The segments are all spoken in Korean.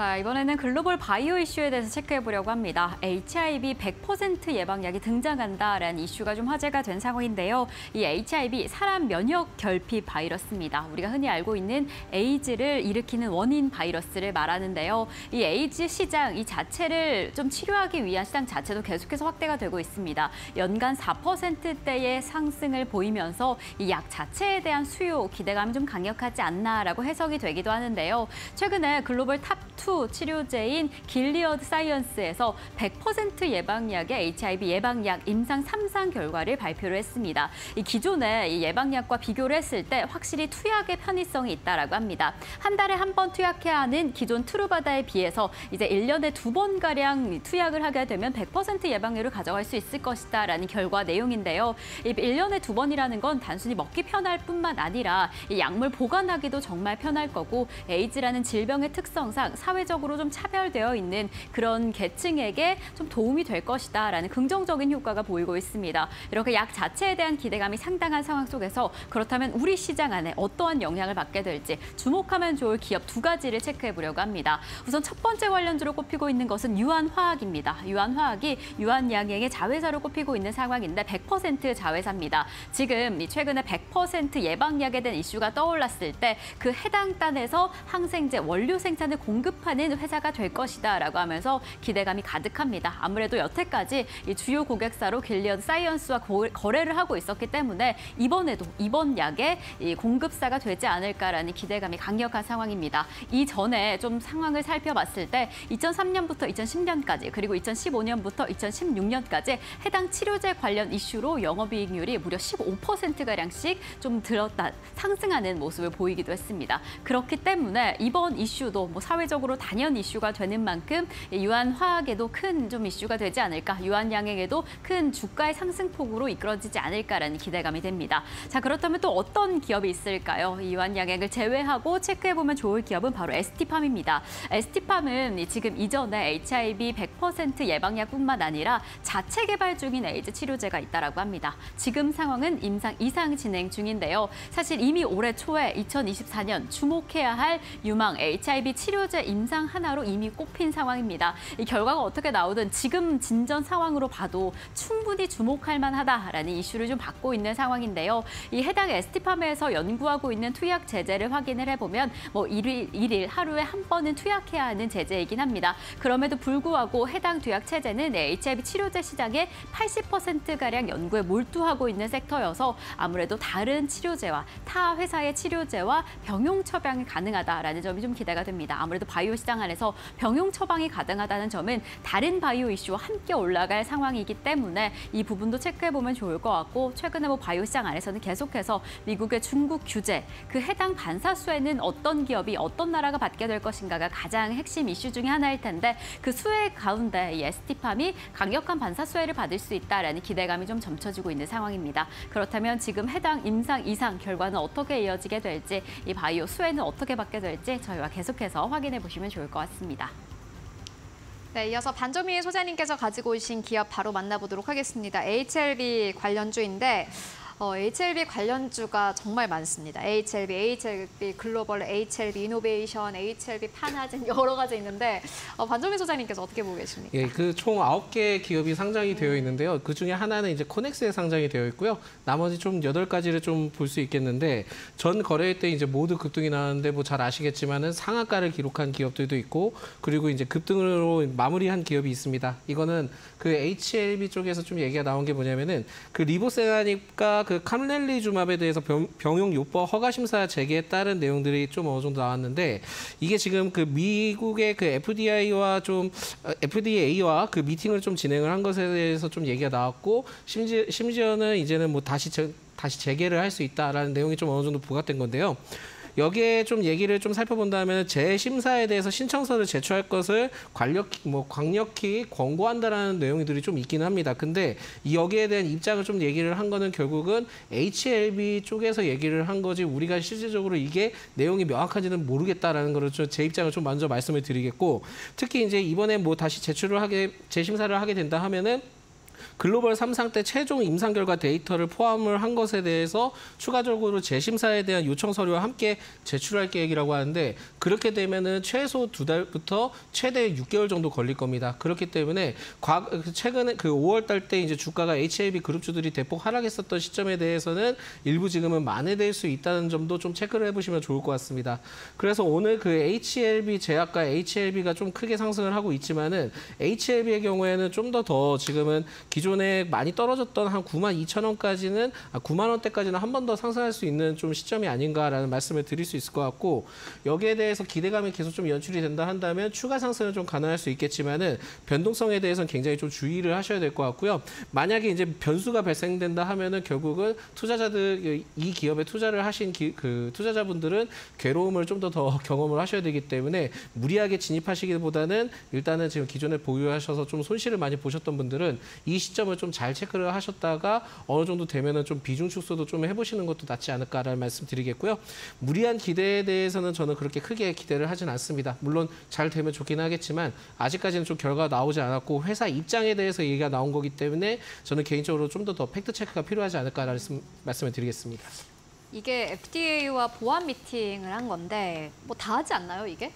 네, 이번에는 글로벌 바이오 이슈에 대해서 체크해 보려고 합니다. HIV 100% 예방약이 등장한다라는 이슈가 좀 화제가 된 상황인데요. 이 HIV 사람 면역 결핍 바이러스입니다. 우리가 흔히 알고 있는 에이즈를 일으키는 원인 바이러스를 말하는데요. 이 에이즈 시장 이 자체를 좀 치료하기 위한 시장 자체도 계속해서 확대가 되고 있습니다. 연간 4%대의 상승을 보이면서 이 약 자체에 대한 수요 기대감이 좀 강력하지 않나라고 해석이 되기도 하는데요. 최근에 글로벌 탑2 치료제인 길리어드 사이언스에서 100% 예방약의 HIV 예방약 임상 3상 결과를 발표를 했습니다. 이 기존의 예방약과 비교를 했을 때 확실히 투약의 편의성이 있다라고 합니다. 한 달에 한 번 투약해야 하는 기존 트루바다에 비해서 이제 1년에 두 번가량 투약을 하게 되면 100% 예방률을 가져갈 수 있을 것이다 라는 결과 내용인데요. 이 1년에 두 번이라는 건 단순히 먹기 편할 뿐만 아니라 이 약물 보관하기도 정말 편할 거고 에이즈라는 질병의 특성상 사회적으로 좀 차별되어 있는 그런 계층에게 좀 도움이 될 것이다라는 긍정적인 효과가 보이고 있습니다. 이렇게 약 자체에 대한 기대감이 상당한 상황 속에서 그렇다면 우리 시장 안에 어떠한 영향을 받게 될지 주목하면 좋을 기업 두 가지를 체크해 보려고 합니다. 우선 첫 번째 관련주로 꼽히고 있는 것은 유한화학입니다. 유한화학이 유한양행의 자회사로 꼽히고 있는 상황인데 100% 자회사입니다. 지금 최근에 100% 예방약에 대한 이슈가 떠올랐을 때 그 해당 단에서 항생제 원료 생산을 공급 하는 회사가 될 것이다 라고 하면서 기대감이 가득합니다. 아무래도 여태까지 이 주요 고객사로 길리어드 사이언스와 거래를 하고 있었기 때문에 이번에도 이번 약의 이 공급사가 되지 않을까라는 기대감이 강력한 상황입니다. 이전에 좀 상황을 살펴봤을 때 2003년부터 2010년까지 그리고 2015년부터 2016년까지 해당 치료제 관련 이슈로 영업이익률이 무려 15%가량씩 좀 들었다 상승하는 모습을 보이기도 했습니다. 그렇기 때문에 이번 이슈도 뭐 사회적으로 단연 이슈가 되는 만큼 유한 화학에도 큰 좀 이슈가 되지 않을까, 유한 양행에도 큰 주가의 상승폭으로 이끌어지지 않을까라는 기대감이 됩니다. 자 그렇다면 또 어떤 기업이 있을까요? 유한 양행을 제외하고 체크해 보면 좋을 기업은 바로 에스티팜입니다. 에스티팜은 지금 이전에 HIV 100% 예방약뿐만 아니라 자체 개발 중인 에이즈 치료제가 있다라고 합니다. 지금 상황은 임상 이상 진행 중인데요. 사실 이미 올해 초에 2024년 주목해야 할 유망 HIV 치료제 임상 하나로 이미 꼽힌 상황입니다. 이 결과가 어떻게 나오든 지금 진전 상황으로 봐도 충분히 주목할 만하다라는 이슈를 좀 받고 있는 상황인데요. 이 해당 에스티팜에서 연구하고 있는 투약 제재를 확인을 해보면 뭐 일일, 일일 하루에 한 번은 투약해야 하는 제재이긴 합니다. 그럼에도 불구하고 해당 투약 체제는 HIV 치료제 시장의 80%가량 연구에 몰두하고 있는 섹터여서 아무래도 다른 치료제와 타 회사의 치료제와 병용 처방이 가능하다라는 점이 좀 기대가 됩니다. 아무래도 바이오 시장 안에서 병용 처방이 가능하다는 점은 다른 바이오 이슈와 함께 올라갈 상황이기 때문에 이 부분도 체크해보면 좋을 것 같고 최근에 뭐 바이오 시장 안에서는 계속해서 미국의 중국 규제, 그 해당 반사수에는 어떤 기업이 어떤 나라가 받게 될 것인가가 가장 핵심 이슈 중에 하나일 텐데 그 수혜 가운데 이 에스티팜이 강력한 반사 수혜를 받을 수 있다라는 기대감이 좀 점쳐지고 있는 상황입니다. 그렇다면 지금 해당 임상 이상 결과는 어떻게 이어지게 될지 이 바이오 수혜는 어떻게 받게 될지 저희와 계속해서 확인해 보시면 좋을 것 같습니다. 네, 이어서 반조미 소장님께서 가지고 오신 기업 바로 만나보도록 하겠습니다. HLB 관련주인데 어, HLB 관련주가 정말 많습니다. HLB, HLB 글로벌, HLB 이노베이션, HLB 파나젠 여러 가지 있는데 어, 반정민 소장님께서 어떻게 보고 계십니까? 예, 그 총 아홉 개 기업이 상장이 되어 있는데요. 그 중에 하나는 이제 코넥스에 상장이 되어 있고요. 나머지 좀 여덟 가지를 좀 볼 수 있겠는데 전 거래일 때 이제 모두 급등이 나왔는데 뭐 잘 아시겠지만은 상한가를 기록한 기업들도 있고 그리고 이제 급등으로 마무리한 기업이 있습니다. 이거는 그 HLB 쪽에서 좀 얘기가 나온 게 뭐냐면은 그 리보세라니까 그 캄렐리주맙에 대해서 병, 용 요법 허가 심사 재개에 따른 내용들이 좀 어느 정도 나왔는데 이게 지금 그 미국의 그 FDI와 좀 어, FDA와 그 미팅을 좀 진행을 한 것에 대해서 좀 얘기가 나왔고 심지, 심지어는 이제는 뭐 다시 재, 다시 재개를 할 수 있다라는 내용이 좀 어느 정도 부각된 건데요. 여기에 좀 얘기를 좀 살펴본다면 재심사에 대해서 신청서를 제출할 것을 관력 뭐 강력히 권고한다라는 내용들이 좀 있기는 합니다. 근데 여기에 대한 입장을 좀 얘기를 한 거는 결국은 HLB 쪽에서 얘기를 한 거지 우리가 실질적으로 이게 내용이 명확한지는 모르겠다라는 거를 제 입장을 좀 먼저 말씀을 드리겠고 특히 이제 이번에 뭐 다시 제출을 하게 재심사를 하게 된다 하면은 글로벌 3상 때 최종 임상 결과 데이터를 포함을 한 것에 대해서 추가적으로 재심사에 대한 요청 서류와 함께 제출할 계획이라고 하는데 그렇게 되면은 최소 두 달부터 최대 6개월 정도 걸릴 겁니다. 그렇기 때문에 과, 최근에 그 5월 달 때 이제 주가가 HLB 그룹주들이 대폭 하락했었던 시점에 대해서는 일부 지금은 만회될 수 있다는 점도 좀 체크를 해보시면 좋을 것 같습니다. 그래서 오늘 그 HLB 제약과 HLB가 좀 크게 상승을 하고 있지만은 HLB의 경우에는 좀 더더 지금은 기존에 많이 떨어졌던 한 9만 2천 원까지는 아, 9만 원대까지는 한 번 더 상승할 수 있는 좀 시점이 아닌가라는 말씀을 드릴 수 있을 것 같고 여기에 대해서 기대감이 계속 좀 연출이 된다 한다면 추가 상승은 좀 가능할 수 있겠지만은 변동성에 대해서는 굉장히 좀 주의를 하셔야 될 것 같고요. 만약에 이제 변수가 발생된다 하면은 결국은 투자자들 이 기업에 투자를 하신 기, 그 투자자분들은 괴로움을 좀 더 더 경험을 하셔야 되기 때문에 무리하게 진입하시기보다는 일단은 지금 기존에 보유하셔서 좀 손실을 많이 보셨던 분들은 이 시점을 좀 잘 체크를 하셨다가 어느 정도 되면은 좀 비중 축소도 좀 해보시는 것도 낫지 않을까라는 말씀 드리겠고요. 무리한 기대에 대해서는 저는 그렇게 크게 기대를 하진 않습니다. 물론 잘 되면 좋긴 하겠지만 아직까지는 좀 결과가 나오지 않았고 회사 입장에 대해서 얘기가 나온 거기 때문에 저는 개인적으로 좀 더 더 팩트 체크가 필요하지 않을까라는 말씀- 말씀을 드리겠습니다. 이게 FDA와 보안 미팅을 한 건데 뭐 다 하지 않나요, 이게?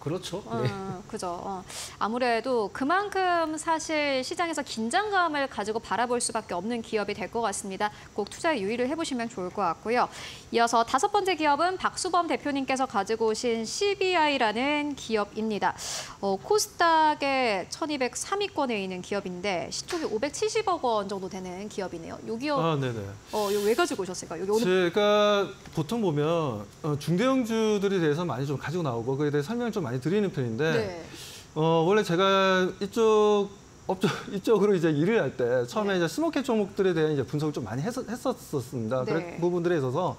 그렇죠. 어, 그죠. 어. 아무래도 그만큼 사실 시장에서 긴장감을 가지고 바라볼 수밖에 없는 기업이 될 것 같습니다. 꼭 투자에 유의를 해보시면 좋을 것 같고요. 이어서 다섯 번째 기업은 박수범 대표님께서 가지고 오신 CBI라는 기업입니다. 어, 코스닥의 1203위권에 있는 기업인데 시총이 570억 원 정도 되는 기업이네요. 요 기업 아, 네네. 어, 이거 왜 가지고 오셨을까요? 여기 오늘 제가 보통 보면 어, 중대형주들에 대해서 많이 좀 가지고 나오고 그에 대해 설명을 좀 많이 드리는 편인데 네. 어, 원래 제가 이쪽 업적 이쪽으로 이제 일을 할 때 처음에 네. 이제 스모켓 종목들에 대한 이제 분석을 좀 많이 했었, 했었습니다. 네. 그런 부분들에 있어서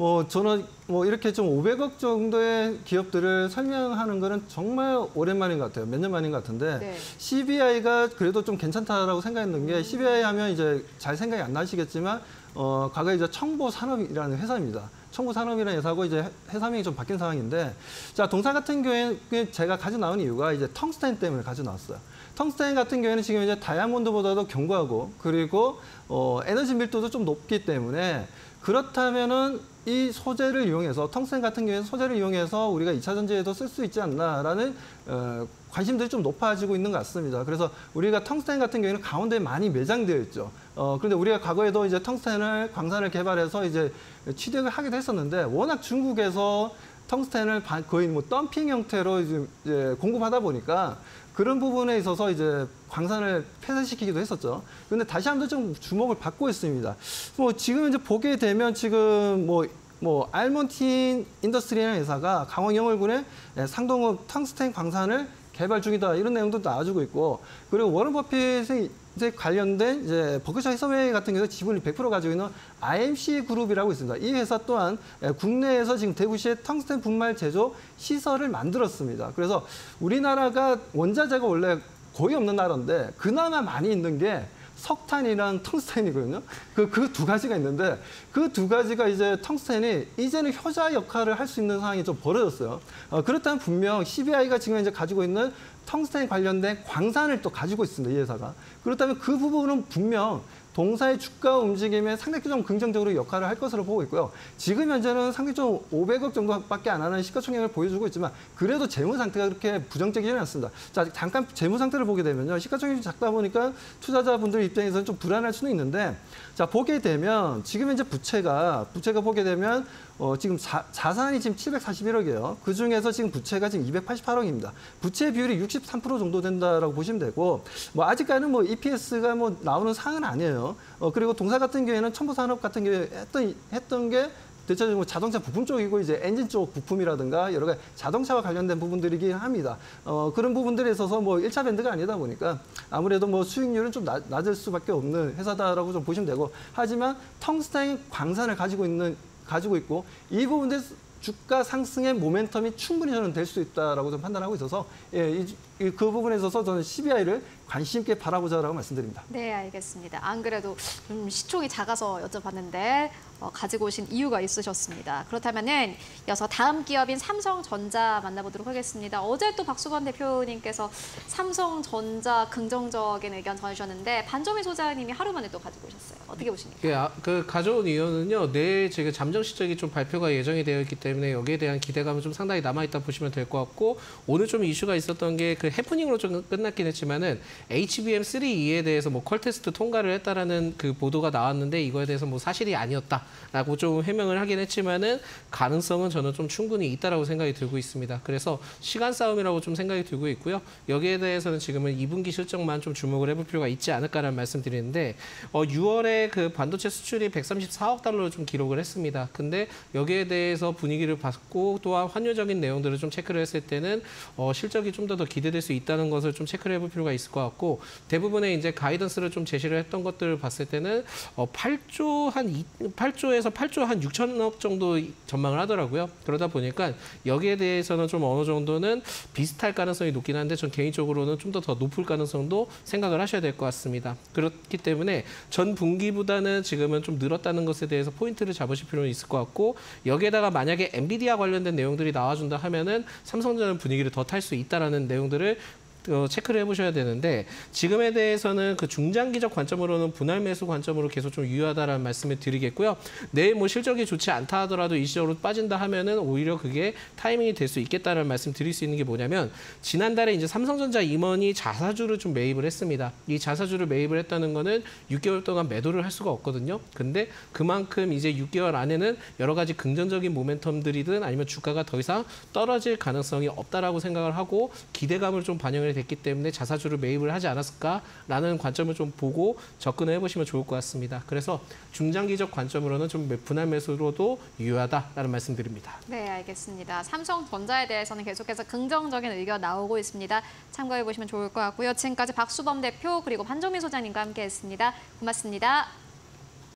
뭐 저는 뭐 이렇게 좀 500억 정도의 기업들을 설명하는 거는 정말 오랜만인 것 같아요. 몇 년 만인 것 같은데 네. CBI가 그래도 좀 괜찮다라고 생각했는 게 CBI 하면 이제 잘 생각이 안 나시겠지만 어 과거에 이제 청보 산업이라는 회사입니다. 청보 산업이라는 회사고 이제 회사명이 좀 바뀐 상황인데 자 동사 같은 경우에 제가 가지고 나온 이유가 이제 텅스텐 때문에 가지고 나왔어요. 텅스텐 같은 경우에는 지금 이제 다이아몬드보다도 견고하고 그리고 어 에너지 밀도도 좀 높기 때문에 그렇다면은 이 소재를 이용해서 텅스텐 같은 경우에는 소재를 이용해서 우리가 2차 전지에도 쓸 수 있지 않나라는 어, 관심들이 좀 높아지고 있는 것 같습니다. 그래서 우리가 텅스텐 같은 경우에는 가운데 많이 매장되어 있죠. 어, 그런데 우리가 과거에도 이제 텅스텐을 광산을 개발해서 이제 취득을 하기도 했었는데 워낙 중국에서 텅스텐을 반- 거의 뭐 덤핑 형태로 이제 공급하다 보니까 그런 부분에 있어서 이제 광산을 폐쇄시키기도 했었죠. 근데 다시 한번 좀 주목을 받고 있습니다. 뭐 지금 이제 보게 되면 지금 뭐, 뭐 Almonty Industry라는 회사가 강원 영월군에 상동읍 텅스텐 광산을 개발 중이다 이런 내용도 나와주고 있고 그리고 워런 버핏이 이제 관련된 이제 버크셔 해서웨이 같은 경우 지분을 100% 가지고 있는 IMC 그룹이라고 있습니다. 이 회사 또한 국내에서 지금 대구시에 텅스텐 분말 제조 시설을 만들었습니다. 그래서 우리나라가 원자재가 원래 거의 없는 나라인데 그나마 많이 있는 게 석탄이랑 텅스텐이거든요. 그 그 두 가지가 있는데 그 두 가지가 이제 텅스텐이 이제는 효자 역할을 할 수 있는 상황이 좀 벌어졌어요. 어, 그렇다면 분명 CBI가 지금 이제 가지고 있는 텅스텐 관련된 광산을 또 가지고 있습니다. 이 회사가. 그렇다면 그 부분은 분명 동사의 주가 움직임에 상당히 좀 긍정적으로 역할을 할 것으로 보고 있고요. 지금 현재는 상당히 좀 500억 정도밖에 안 하는 시가총액을 보여주고 있지만 그래도 재무 상태가 그렇게 부정적이지는 않습니다. 자, 잠깐 재무 상태를 보게 되면요. 시가총액이 작다 보니까 투자자분들 입장에서는 좀 불안할 수는 있는데 자, 보게 되면 지금 현재 부채가 부채가 보게 되면 어, 지금 자, 자산이 지금 741억이에요. 그 중에서 지금 부채가 지금 288억입니다. 부채 비율이 63% 정도 된다라고 보시면 되고, 뭐 아직까지는 뭐 EPS가 뭐 나오는 상은 아니에요. 어, 그리고 동사 같은 경우에는 첨부 산업 같은 경우에 했던 했던 게 대체적으로 자동차 부품 쪽이고 이제 엔진 쪽 부품이라든가 여러 가지 자동차와 관련된 부분들이긴 합니다. 어, 그런 부분들에 있어서 뭐 1차 밴드가 아니다 보니까 아무래도 뭐 수익률은 좀 낮, 낮을 수밖에 없는 회사다라고 좀 보시면 되고 하지만 텅스텐 광산을 가지고 있는 가지고 있고 이 부분들 주가 상승의 모멘텀이 충분히 저는 될 수 있다라고 좀 판단하고 있어서 예, 이, 이, 그 부분에 있어서 저는 CBI를 관심 있게 바라보자라고 말씀드립니다. 네, 알겠습니다. 안 그래도 좀 시총이 작아서 여쭤봤는데 어, 가지고 오신 이유가 있으셨습니다. 그렇다면은 이어서 다음 기업인 삼성전자 만나보도록 하겠습니다. 어제 또 박수건 대표님께서 삼성전자 긍정적인 의견 전해주셨는데 반점희 소장님이 하루 만에 또 가지고 오셨어요. 어떻게 보십니까? 그, 아- 그 가져온 이유는요. 내일 제가 잠정 시적이 좀 발표가 예정이 되어 있기 때문에 여기에 대한 기대감은 좀 상당히 남아 있다 보시면 될 것 같고 오늘 좀 이슈가 있었던 게 그 해프닝으로 좀 끝났긴 했지만은 HBM3E에 대해서 뭐퀄 테스트 통과를 했다라는 그 보도가 나왔는데 이거에 대해서 뭐 사실이 아니었다 라고 좀 해명을 하긴 했지만은 가능성은 저는 좀 충분히 있다라고 생각이 들고 있습니다. 그래서 시간 싸움이라고 좀 생각이 들고 있고요. 여기에 대해서는 지금은 2분기 실적만 좀 주목을 해볼 필요가 있지 않을까라는 말씀드리는데 어, 6월에 그 반도체 수출이 134억 달러를 좀 기록을 했습니다. 근데 여기에 대해서 분위기를 봤고 또한 환율적인 내용들을 좀 체크를 했을 때는 어, 실적이 좀 더더 기대될 수 있다는 것을 좀 체크를 해볼 필요가 있을 것 같고 대부분의 이제 가이던스를 좀 제시를 했던 것들을 봤을 때는 어, 8조 한 2, 8조 에서 8조 한 6천억 정도 전망을 하더라고요. 그러다 보니까 여기에 대해서는 좀 어느 정도는 비슷할 가능성이 높긴 한데 전 개인적으로는 좀 더 더 높을 가능성도 생각을 하셔야 될 것 같습니다. 그렇기 때문에 전 분기보다는 지금은 좀 늘었다는 것에 대해서 포인트를 잡으실 필요는 있을 것 같고 여기에다가 만약에 엔비디아 관련된 내용들이 나와준다 하면은 삼성전자 분위기를 더 탈 수 있다라는 내용들을 어, 체크를 해보셔야 되는데 지금에 대해서는 그 중장기적 관점으로는 분할 매수 관점으로 계속 좀 유효하다라는 말씀을 드리겠고요. 내일 뭐 실적이 좋지 않다 하더라도 일시적으로 빠진다 하면은 오히려 그게 타이밍이 될 수 있겠다는 말씀 드릴 수 있는 게 뭐냐면 지난달에 이제 삼성전자 임원이 자사주를 좀 매입을 했습니다. 이 자사주를 매입을 했다는 거는 6개월 동안 매도를 할 수가 없거든요. 근데 그만큼 이제 6개월 안에는 여러 가지 긍정적인 모멘텀들이든 아니면 주가가 더 이상 떨어질 가능성이 없다라고 생각을 하고 기대감을 좀 반영이 됐기 때문에 자사주를 매입을 하지 않았을까라는 관점을 좀 보고 접근을 해보시면 좋을 것 같습니다. 그래서 중장기적 관점으로는 좀 분할 매수로도 유효하다라는 말씀드립니다. 네, 알겠습니다. 삼성전자에 대해서는 계속해서 긍정적인 의견 나오고 있습니다. 참고해 보시면 좋을 것 같고요. 지금까지 박수범 대표 그리고潘정민 소장님과 함께했습니다. 고맙습니다.